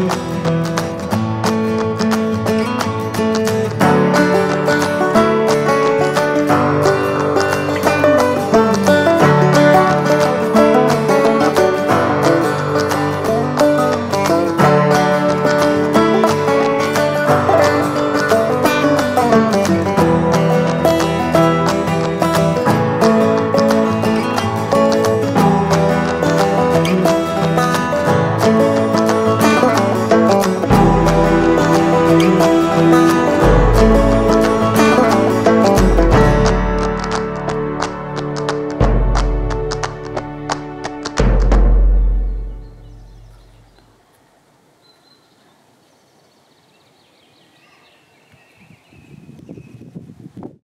you.